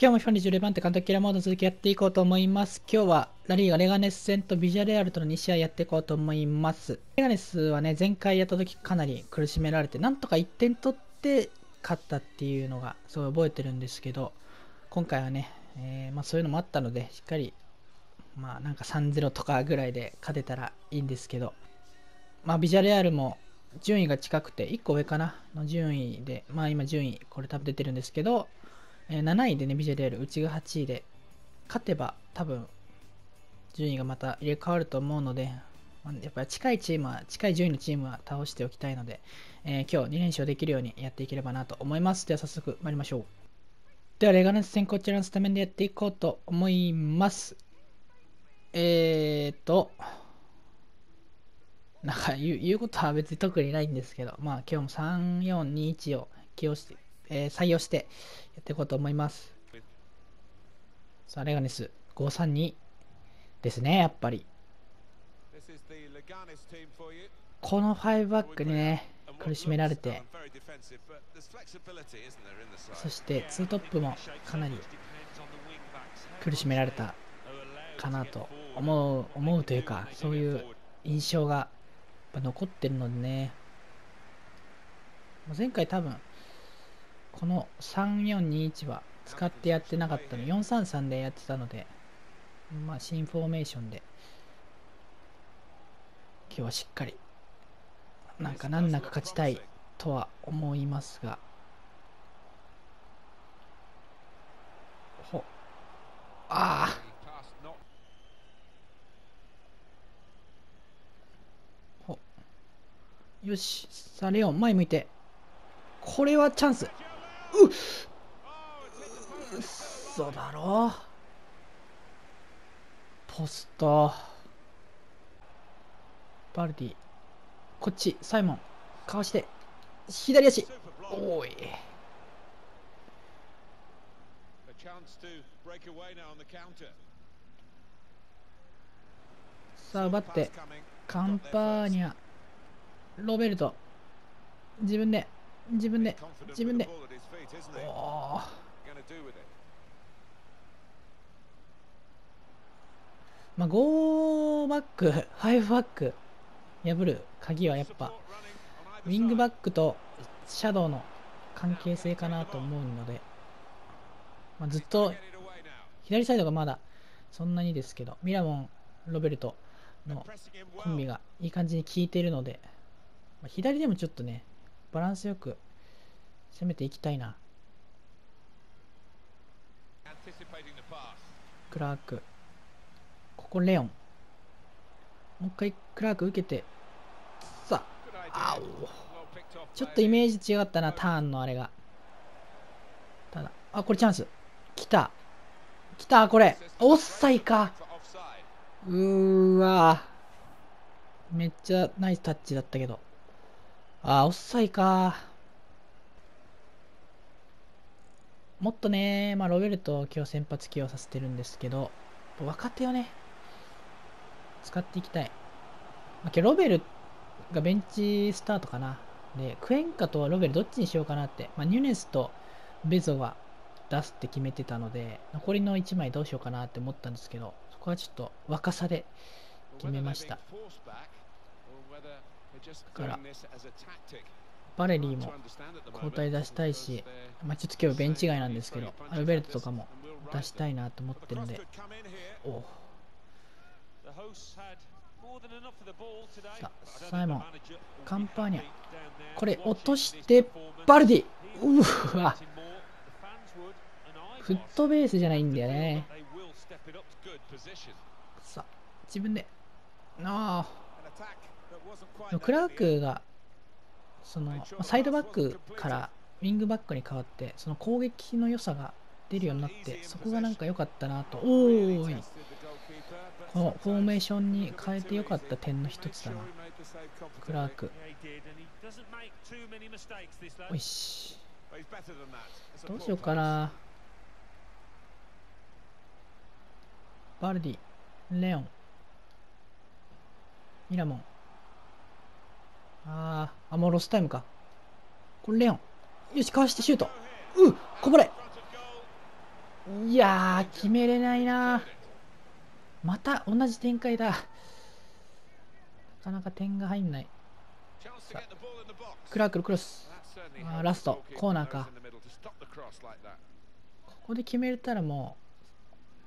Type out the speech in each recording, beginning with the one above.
今日もフィファ20番手監督キラーモード続きやっていこうと思います。今日はラリーがレガネス戦とビジュアレアルとの2試合やっていこうと思います。レガネスはね、前回やった時かなり苦しめられて、なんとか1点取って勝ったっていうのがすごい覚えてるんですけど、今回はね、えー、まあ、そういうのもあったので、しっかり、まあなんか3-0とかぐらいで勝てたらいいんですけど、まあビジュアレアルも順位が近くて、1個上かなの順位で、まあ今順位、これ多分出てるんですけど、え、7位でね、ビジュアル、うちが8位で、勝てば多分、順位がまた入れ替わると思うので、やっぱり近いチームは、近い順位のチームは倒しておきたいので、えー、今日2連勝できるようにやっていければなと思います。では早速参りましょう。では、レガネス戦こちらのスタメンでやっていこうと思います。えーと、なんか言う言うことは別に特にないんですけど、まあ今日も3、4、2、1を起用してえー、採用してやっていこうと思います。さあ、レガネス532ですね、やっぱり。この5バックにね、苦しめられて、そして2トップもかなり苦しめられたかなと思う思うというか、そういう印象が残ってるのでね、前回多分この3421は使ってやってなかったの。433でやってたのでまあ新フォーメーションで今日はしっかりなんか難なく勝ちたいとは思いますが。ほああ。よし。さあレオン前向いて。これはチャンス。うっ。嘘だろ。ポストバルディ。こっちサイモン。かわして。左足。おい。さあ奪ってカンパーニャロベルト自分で自分で。自分で。おまあ5バック5バック破る鍵はやっぱウィングバックとシャドウの関係性かなと思うので、まあ、ずっと左サイドがまだそんなにですけどミラモンロベルトのコンビがいい感じに効いているので、まあ、左でもちょっとねバランスよく攻めていきたいな。クラーク。ここレオン。もう一回クラーク受けて。さあ。あおちょっとイメージ違ったなターンのあれが。ただ。あこれチャンス。来た。来たこれ。オッサイか。うーわめっちゃナイスタッチだったけどあオッサイかもっとね、まあ、ロベルトを今日先発起用させてるんですけど、若手をね、使っていきたい。まあ、今日ロベルがベンチスタートかな。で、クエンカとロベルどっちにしようかなって、まあ、ニュネスとベゾは出すって決めてたので、残りの1枚どうしようかなって思ったんですけど、そこはちょっと若さで決めました。から、バレリーも交代出したいし、まあ、ちょっと今日ベンチ外なんですけど、アルベルトとかも出したいなと思ってるんで、おさあ、サイモン、カンパーニャ、これ落として、バルディ、うわ、フットベースじゃないんだよね。さあ、自分で、ああ、クラークがそのサイドバックからウィングバックに変わってその攻撃の良さが出るようになってそこがなんか良かったなと。おーい。このフォーメーションに変えて良かった点の一つだな。クラーク。おいし。どうしようかな。バルディレオン。ミラモン。ああ、もうロスタイムか。これレオン。よし、かわしてシュート。うっこぼれ。いやー、決めれないな。また同じ展開だ。なかなか点が入んない。クラークルクロス。あラスト、コーナーか。ここで決めれたらも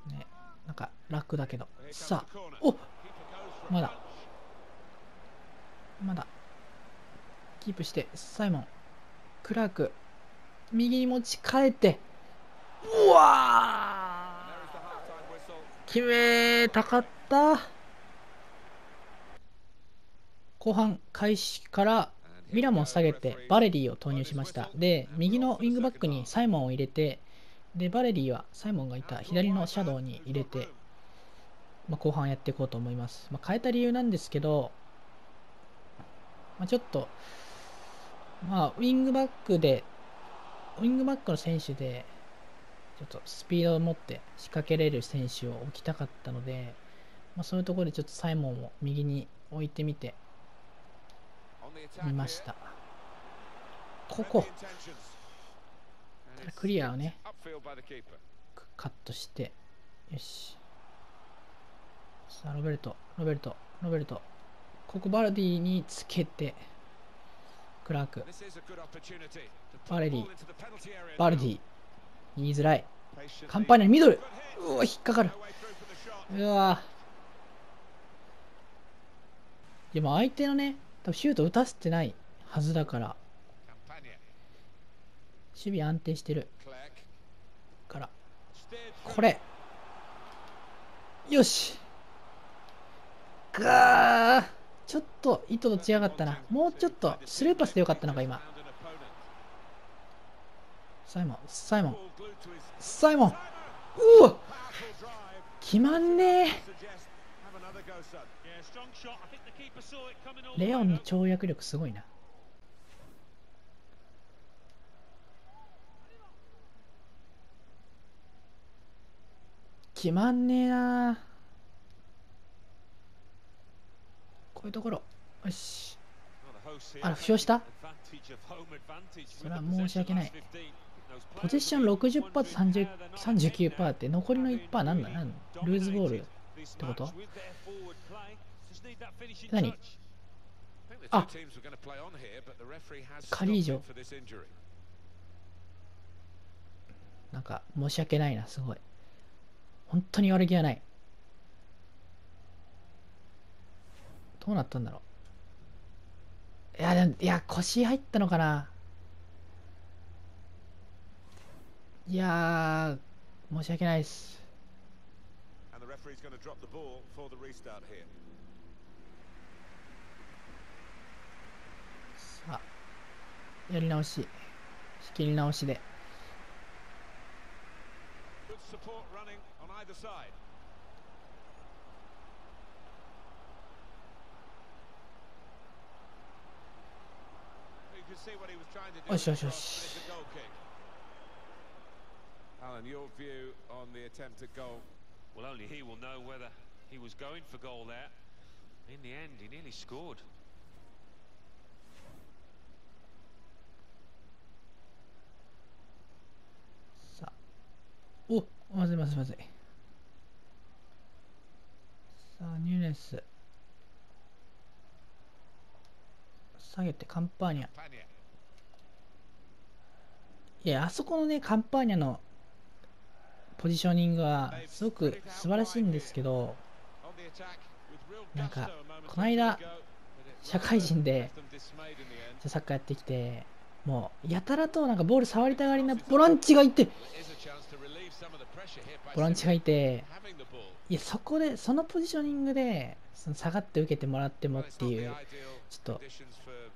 う、ね、なんか楽だけど。さあ、おまだ。まだ。キープして、サイモン。クラーク。右に持ち替えて。うわー決めたかった後半開始からミラモン下げてバレリーを投入しましたで右のウィングバックにサイモンを入れてでバレリーはサイモンがいた左のシャドウに入れて、まあ、後半やっていこうと思います、まあ、変えた理由なんですけど、まあ、ちょっとまあウィングバックでウィングバックの選手でちょっとスピードを持って仕掛けれる選手を置きたかったので、まあ、そういうところでちょっとサイモンを右に置いてみてみました。ここ。クリアをねカットしてよし。さあロベルトロベルトロベルト。ここバルディにつけてクラーク。バレリーバルディ言いづらい。カンパーニャミドル。うわ引っかかる。うわ。でも相手のね多分シュート打たせてないはずだから。守備安定してる。から。これ。よし。がーちょっと意図と違かったな。もうちょっとスルーパスでよかったのか今。サイモンサイモン。サイモン。うわ！決まんねえ。レオンの跳躍力すごいな。決まんねえな。こういうところ。よし。あら負傷した？それは申し訳ない。ポゼッション60%と30 39%って残りの1%なんだなんルーズボールってこと？何？あカリージョなんか申し訳ないなすごい。本当に悪気はないどうなったんだろう。いやでもいや腰入ったのかな。いや申し訳ないです。さあやり直し。仕切り直しで よしよしよし Alan, your view on the attempt at goal? Well, only he will know whether he was going for goal there. In the end, he nearly scored. さあおまずいまずいまずいさあニューネス下げてカンパーニャ いやあそこのねカンパーニャのポジショニングはすごく素晴らしいんですけどなんかこの間社会人でサッカーやってきてもうやたらとなんかボール触りたがりなボランチがいてボランチがいていやそこでそのポジショニングでその下がって受けてもらってもっていうちょっと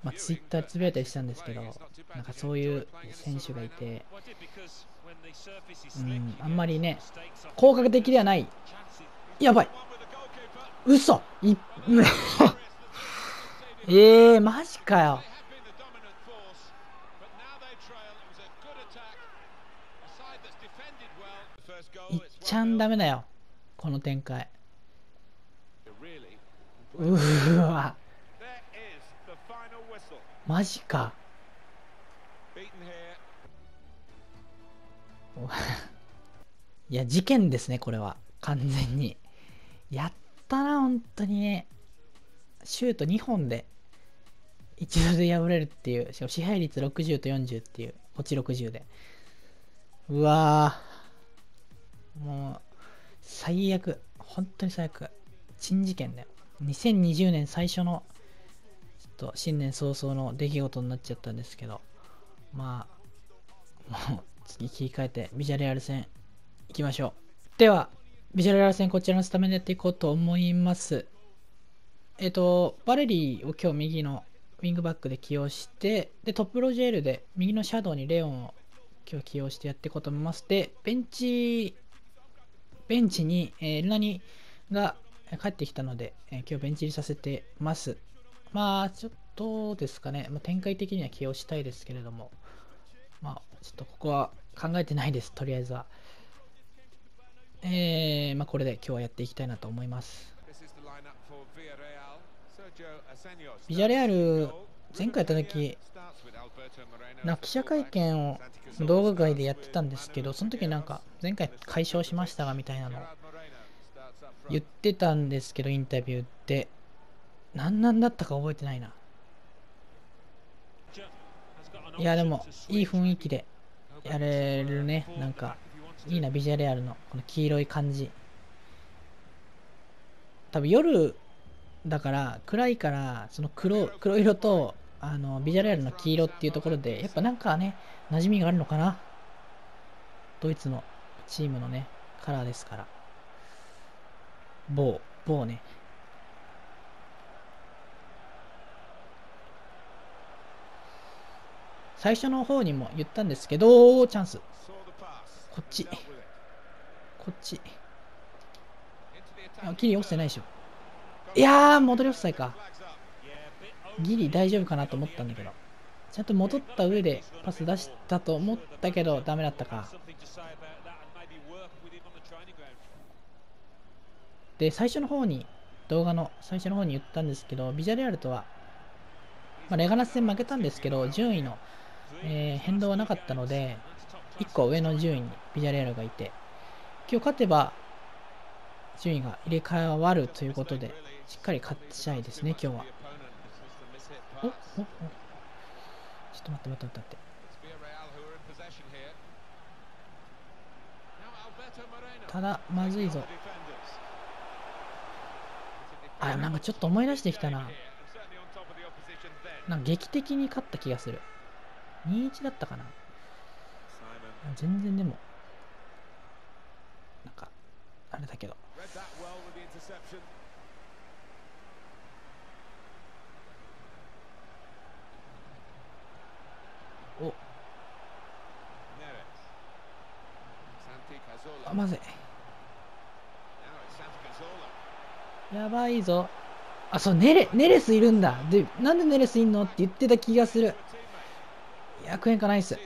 まあ、ツイッターつぶやいたりしたんですけどなんかそういう選手がいてうん、あんまりね、効果的ではない。やばい。嘘い えー、マジかよ。いっちゃんダメだよ。この展開。うわ。マジか。いや、事件ですね、これは。完全に。やったな、本当にね。シュート2本で、一度で敗れるっていう、しかも支配率60と40っていう、こっち60で。うわ。もう、最悪。本当に最悪。珍事件だよ。2020年最初の、と新年早々の出来事になっちゃったんですけど、まあ、もう次切り替えてビジャレアル戦行きましょう。では、ビジュアル戦こちらのスタメンでやっていこうと思います。えっ、と、バレリーを今日右のウィングバックで起用して、で、トップロジェールで右のシャドウにレオンを今日起用してやっていこうと思います。で、ベンチ、ベンチに、えールナニが帰ってきたので、えー今日ベンチ入りさせてます。まあ、ちょっとですかね、まあ、展開的には起用したいですけれども、まあ、ちょっとここは考えてないです、とりあえずは。えーまあ、これで今日はやっていきたいなと思います。ビジャレアル前回やった時な記者会見を動画外でやってたんですけどその時なんか前回解消しましたがみたいなのを言ってたんですけどインタビューで何なんだったか覚えてないな。いやでもいい雰囲気でやれるね。なんかいいなビジャレアルの。この黄色い感じ。多分夜だから暗いからその黒黒色とあのビジャレアルの黄色っていうところでやっぱなんかね馴染みがあるのかな。ドイツのチームのねカラーですから。某某ね。最初の方にも言ったんですけどチャンス。こっち。こっち。あギリ落ちてないでしょ。いやー戻りオフサイか。ギリ大丈夫かなと思ったんだけど。ちゃんと戻った上でパス出したと思ったけどダメだったか。で最初の方に動画の最初の方に言ったんですけどビジャレアルとは、まあ、レガナス戦負けたんですけど順位の、えー、変動はなかったので、1個上の順位にビジャレアルがいて、今日勝てば、順位が入れ替わるということで、しっかり勝ちたいですね、今日は。おおおちょっと待って、待って、待って。ただ、まずいぞ。ああ、なんかちょっと思い出してきたな。なん劇的に勝った気がする。21だったかな。全然でもなんかあれだけど。お。あまずい。やばいぞ。あそうネレ,ネレスいるんだ。でなんでネレスいんの？って言ってた気がする。逆円かナイス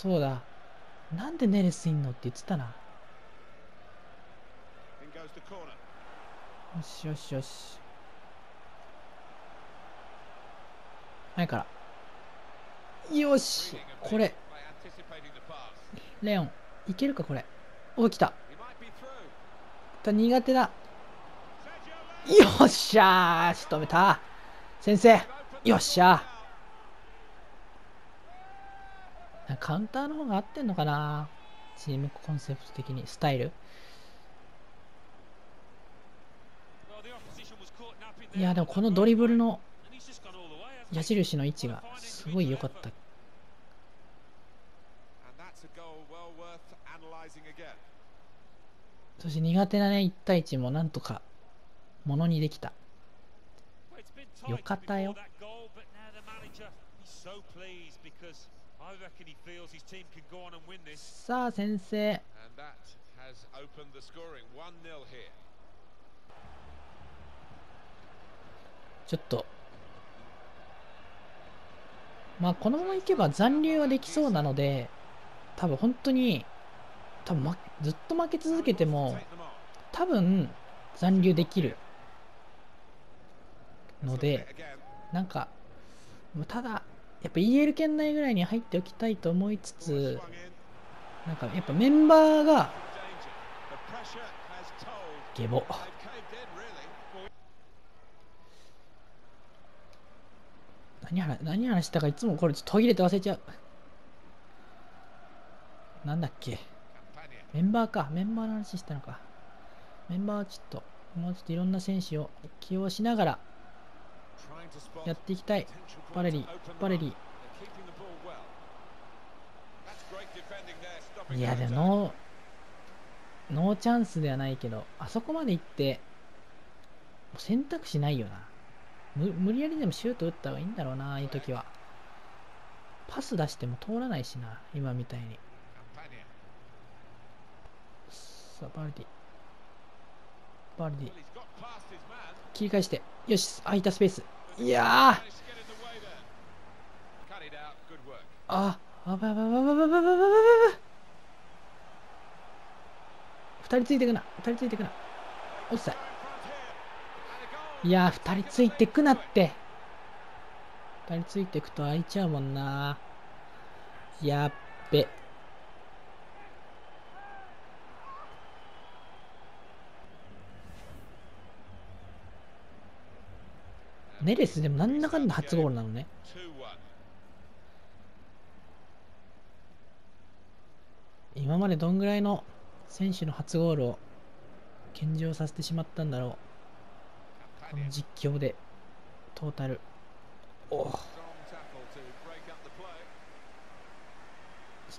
そうだ。なんでネレスいんのって言ってたな。よしよしよし。前から。よし。これ。レオン。いけるかこれ。おきた。苦手だ。よっしゃー。仕留めた。先生。よっしゃ。カウンターの方が合ってんのかな？チームコンセプト的に。スタイル。いやでもこのドリブルの矢印の位置がすごい良かった。そして苦手なね1対1もなんとかものにできた。よかったよ。さあ先生 And that has opened the scoring. 1-0 here. ちょっとまあこのままいけば残留はできそうなので多分本当に多分、ま、ずっと負け続けても.多分残留できるので.なんかまあただやっぱ EL 圏内ぐらいに入っておきたいと思いつつなんかやっぱメンバーが The pressure has told. ゲボ。何話何話したかいつもこれ途切れて忘れちゃう。なんだっけ。メンバーか。メンバーの話したのか。メンバーはちょっともうちょっといろんな選手を起用しながらやっていきたい。バレリバレリいやでもノーチャンスではないけどあそこまで行って選択肢ないよな。無理やりでもシュート打った方がいいんだろうなああいう時は。パス出しても通らないしな今みたいに。さあバルディバルディ切り返して。よし空いたスペース。いやーあ、あばばばばばばばばばばば二人ついてくな、二人ついてくな。落ちた。In front here. And a goal. いやー、二人ついてくなって。二人ついてくと開いちゃうもんな。やっべ。ネレスでもなんだかんだ初ゴールなのね。今までどんぐらいの選手の初ゴールを献上させてしまったんだろう。この実況で。トータル。お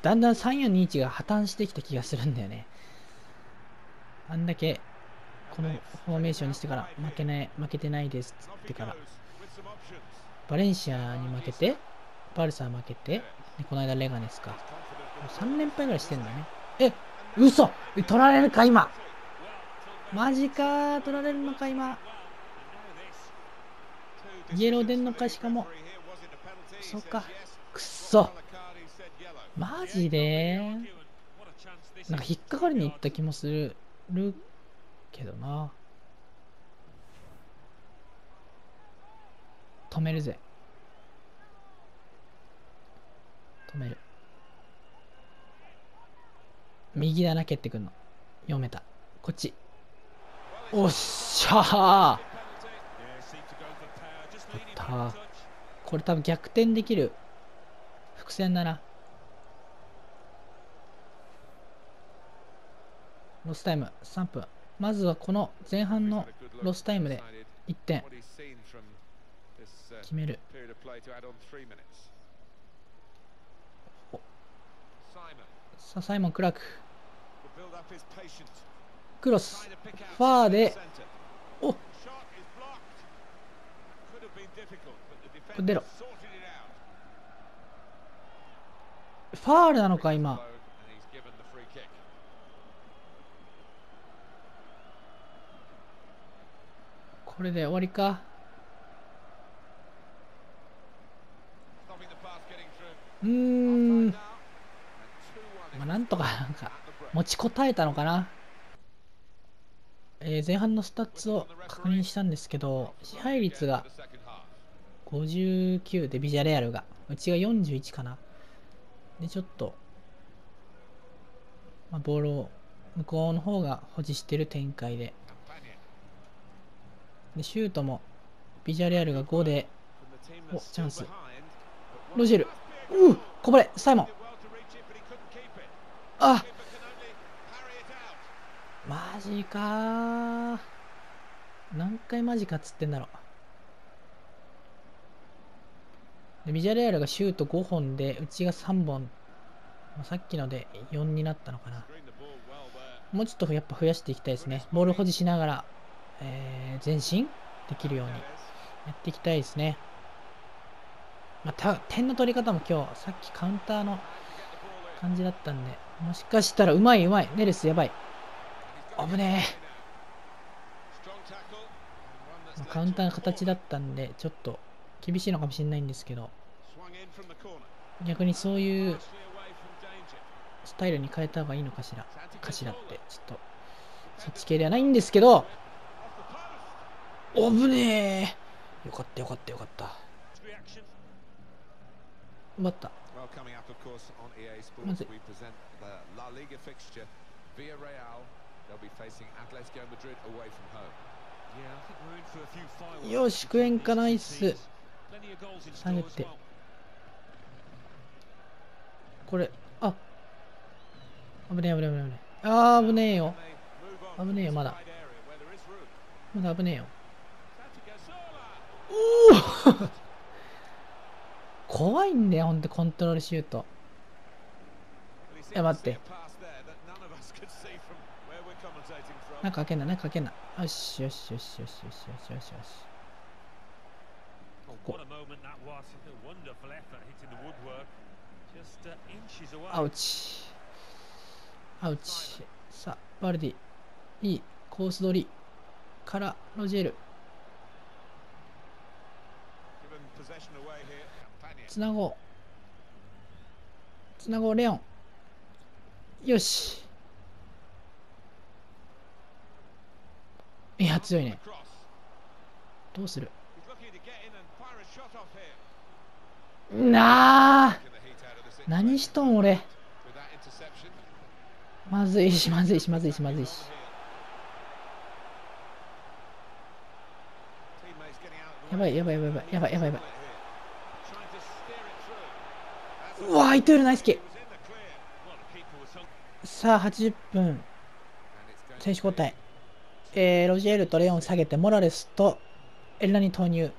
だんだん3421が破綻してきた気がするんだよね。あんだけこのフォーメーションにしてから負けない負けてないですってからバレンシアに負けてバルサ負けてこの間レガネスか。3連敗ぐらいしてんだね。え嘘！取られるか今！マジか取られるのか今！イエロー出んのかしかも。そっか。くっそ。マジでなんか引っかかりに行った気もする。けどな。止めるぜ。止める。右だな蹴ってくんの。読めた。こっち。おっしゃー。Yeah, seemed to go for power, just leaning back a touch. これ多分逆転できる。伏線だな。ロスタイム。3分。まずはこの前半のロスタイムで1点決める。さあ、サイモン・クラーク。クロス。ファーで。おこれ出ろ。ファールなのか、今。これで終わりか。うーん。まあ、なんとかなんか持ちこたえたのかな、えー前半のスタッツを確認したんですけど支配率が59でビジャレアルがうちが41かな。でちょっと、まあ、ボールを向こうの方が保持してる展開で。でシュートもビジャレアルが5でおチャンス。ロジェル。うこぼれサイモン。あ。マジか何回マジかっつってんだろビジャレアルがシュート5本でうちが3本。さっきので4になったのかな。もうちょっとやっぱ増やしていきたいですね。ボール保持しながら。えー前進できるようにやっていきたいですね、ま、た点の取り方も今日さっきカウンターの感じだったんでもしかしたらうまいうまいネレスやばい。危ねえ。カウンターの形だったんでちょっと厳しいのかもしれないんですけど逆にそういうスタイルに変えた方がいいのかしらかしらってちょっとそっち系ではないんですけどおぶねえよかったよかったよかった待ったまずよし、クエンカナイス。下げて。これ、あ危ねえ、危ねえ、危ねえ。あ、危ねえよ。危ねえよ、まだ。まだ危ねえよ。怖いんだよ、ほんと、コントロールシュート。いや、待って。なんかかけんな、なんかかけんな。よしよしよしよしよしよしよしよし。アウチアウチさあバルディいいコース取りからロジェルつなごう。つなごう、レオン。よし。いや、強いね。どうする？なあ何しとん俺まずいしまずいしまずいしまずいし。やばいやばいやばいやばいやばいやばい。Trying to steer it through. That's うわ、伊藤よりナイスキ He was in the clear. Well, the keeper was hung. さあ、80分。選手交代。えー、ロジエルとレオン下げて、モラレスとエルナニ投入。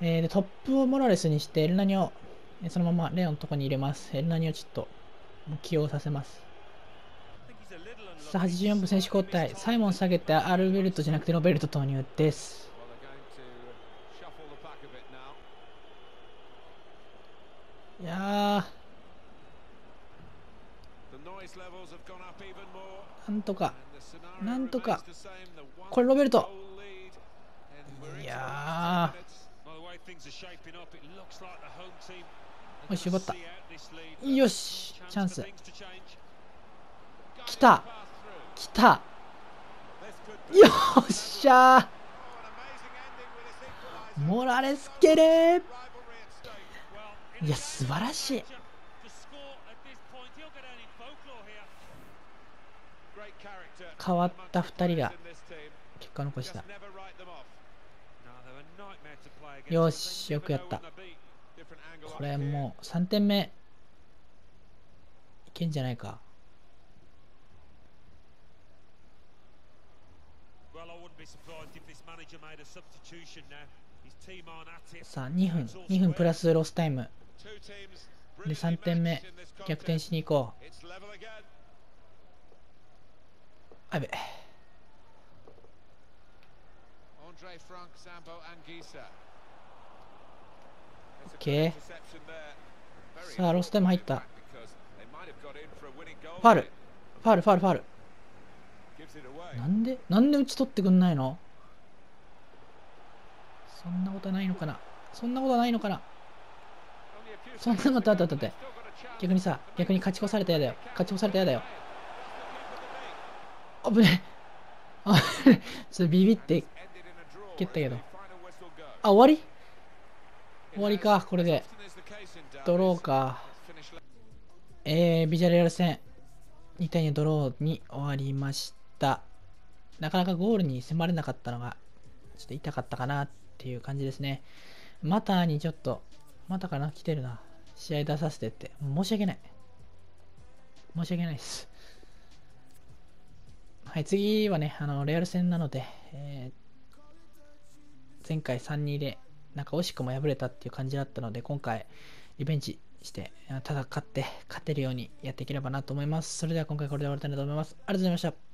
えーで、トップをモラレスにして、エルナニをえそのままレオンのとこに入れます。エルナニをちょっと起用させます。さあ、84分選手交代。サイモン下げて、アルベルトじゃなくてロベルト投入です。なんとか、なんとか、これロベルト。いやよし、奪った。よし、チャンス。来た。来た。よっしゃモラレスケレいや、素晴らしい。変わった2人が結果残した。よしよくやった。これもう3点目いけんじゃないか。さあ2分。2分プラスロスタイム。で3点目逆転しに行こう。あべ。オッケ・ー。さあ、ロスタイム入った。ファール。ファール、ファール、ファール。なんでなんで打ち取ってくんないのそんなことはないのかなそんなことはないのかなそんなことあったったって。逆にさ、逆に勝ち越されたやだよ。勝ち越されたやだよ。Keep with the lead. 危ねえ。あちょっとビビって蹴ったけど。あ終わり？終わりか。これで。ドローか。えー、ビジャレアル戦2対2ドローに終わりました。なかなかゴールに迫れなかったのがちょっと痛かったかなっていう感じですね。マターにちょっとまたかな？来てるな。試合出させてって。申し訳ない。申し訳ないです。はい次はねあのレアル戦なので、えー前回3-2でなんか惜しくも敗れたっていう感じだったので今回リベンジして戦って勝てるようにやっていければなと思います。それでは今回これで終わりたいなと思います。ありがとうございました。